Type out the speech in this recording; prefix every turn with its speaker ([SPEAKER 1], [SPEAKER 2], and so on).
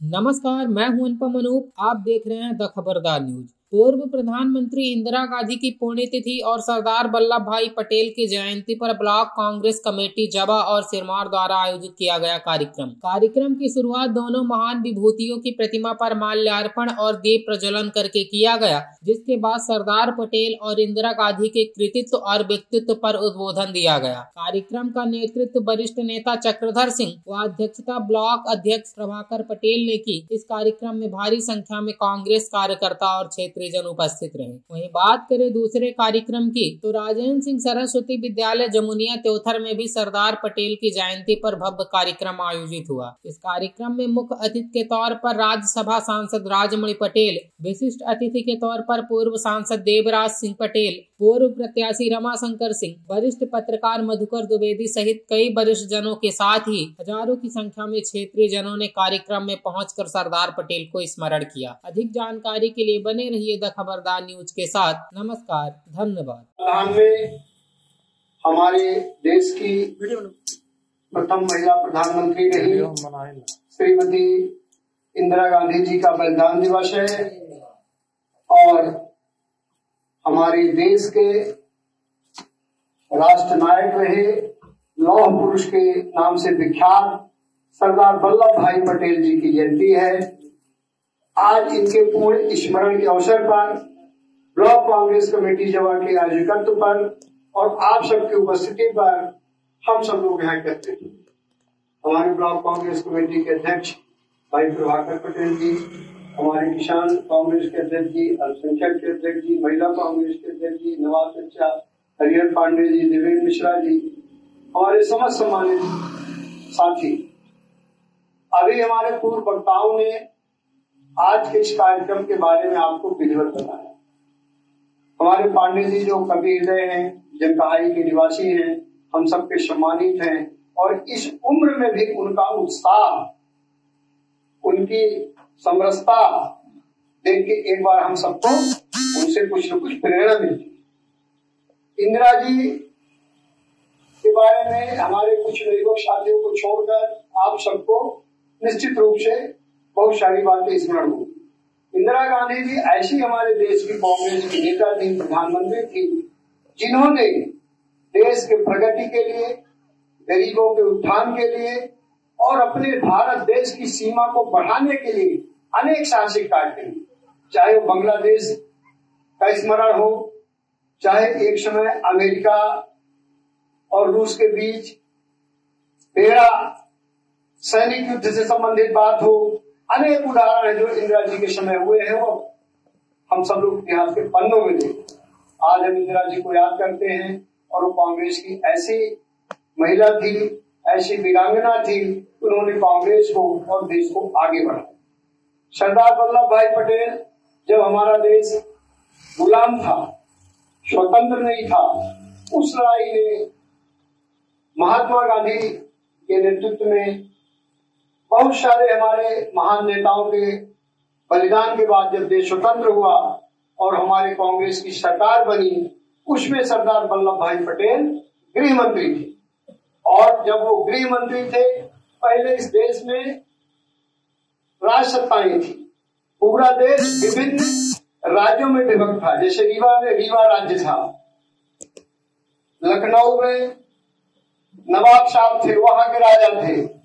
[SPEAKER 1] नमस्कार मैं हूँ अनुपम अनूप। आप देख रहे हैं द खबरदार न्यूज़। पूर्व प्रधानमंत्री इंदिरा गांधी की पुण्यतिथि और सरदार वल्लभ भाई पटेल की जयंती पर ब्लॉक कांग्रेस कमेटी जबा और सिरमौर द्वारा आयोजित किया गया कार्यक्रम। कार्यक्रम की शुरुआत दोनों महान विभूतियों की प्रतिमा पर माल्यार्पण और दीप प्रज्वलन करके किया गया, जिसके बाद सरदार पटेल और इंदिरा गांधी के कृतित्व और व्यक्तित्व पर उद्बोधन दिया गया। कार्यक्रम का नेतृत्व वरिष्ठ नेता चक्रधर सिंह व अध्यक्षता ब्लॉक अध्यक्ष प्रभाकर पटेल ने की। इस कार्यक्रम में भारी संख्या में कांग्रेस कार्यकर्ता और क्षेत्र क्षेत्रीय जन उपस्थित रहे। वहीं बात करें दूसरे कार्यक्रम की तो राजेंद्र सिंह सरस्वती विद्यालय जमुनिया त्योथर में भी सरदार पटेल की जयंती पर भव्य कार्यक्रम आयोजित हुआ। इस कार्यक्रम में मुख्य अतिथि के तौर पर राज्यसभा सांसद राजमणि पटेल, विशिष्ट अतिथि के तौर पर पूर्व सांसद देवराज सिंह पटेल पूर्व प्रत्याशी रमाशंकर सिंह, वरिष्ठ पत्रकार मधुकर द्विवेदी सहित कई वरिष्ठ जनों के साथ ही हज़ारों की संख्या में क्षेत्रीय जनों ने कार्यक्रम में पहुंचकर सरदार पटेल को स्मरण किया। अधिक जानकारी के लिए बने रहिए द खबरदार न्यूज़ के साथ। नमस्कार, धन्यवाद।
[SPEAKER 2] हमारे देश की प्रथम महिला प्रधानमंत्री रही। श्रीमती इंदिरा गांधी जी का बलिदान दिवस है और हमारे देश के राष्ट्र नायक रहे, लौह पुरुष के नाम से विख्यात सरदार वल्लभ भाई पटेल जी की जयंती है। आज इनके पूर्ण स्मरण के अवसर पर ब्लॉक कांग्रेस कमेटी जवा के आयोजकत्व पर और आप सबकी उपस्थिति पर हम सब लोग यहाँ करते हैं। हमारे ब्लॉक कांग्रेस कमेटी के अध्यक्ष भाई प्रभाकर पटेल जी हमारे किसान कांग्रेस के अध्यक्ष जी, अल्पसंख्यक के अध्यक्ष जी, महिला कांग्रेस के अध्यक्ष जी, नवाज़ चच्चा हरिहर पांडे जी, देवेंद्र मिश्रा जी, हमारे समस्त सम्मानित साथी। अभी हमारे पूर्व वक्ताओं ने आज के इस कार्यक्रम के बारे में आपको विधिवत बताया। हमारे पांडे जी जो कवि हृदय हैं जमकहाई के निवासी हैं, हम सबके सम्मानित हैं और इस उम्र में भी उनका उत्साह, उनकी समरसता। देख के एक बार हम सबको उनसे कुछ न कुछ प्रेरणा मिलती इंदिरा जी के बारे में हमारे कुछ युवक साथियों को छोड़कर आप सबको निश्चित रूप से बहुत सारी बातें स्मरण हो इंदिरा गांधी जी ऐसी हमारे देश की कांग्रेस की नेता थी, प्रधानमंत्री थी, जिन्होंने देश के प्रगति के लिए, गरीबों के उत्थान के लिए और अपने भारत देश की सीमा को बढ़ाने के लिए अनेक साहसिक कार्य किए चाहे वो बांग्लादेश का स्मरण हो, चाहे एक समय अमेरिका और रूस के बीच बेड़ा सैनिक युद्ध से संबंधित बात हो, अनेक उदाहरण है जो इंदिरा जी के समय हुए हैं, वो हम सब लोग इतिहास के पन्नों में देखते आज हम इंदिरा जी को याद करते हैं और वो कांग्रेस की ऐसी महिला थी ऐसी वीरांगना थी, उन्होंने कांग्रेस को और देश को आगे बढ़ाया। सरदार वल्लभ भाई पटेल, जब हमारा देश गुलाम था, स्वतंत्र नहीं था, उस लड़ाई में महात्मा गांधी के नेतृत्व में बहुत सारे हमारे महान नेताओं के बलिदान के बाद जब देश स्वतंत्र हुआ और हमारे कांग्रेस की सरकार बनी, उसमें सरदार वल्लभ भाई पटेल गृह मंत्री थे। और जब वो गृह मंत्री थे, पहले इस देश में राज सत्ताएँ थी। पूरा देश विभिन्न राज्यों में विभक्त था। जैसे रीवा में रीवा राज्य था। लखनऊ में नवाब साहब थे, वहाँ के राजा थे।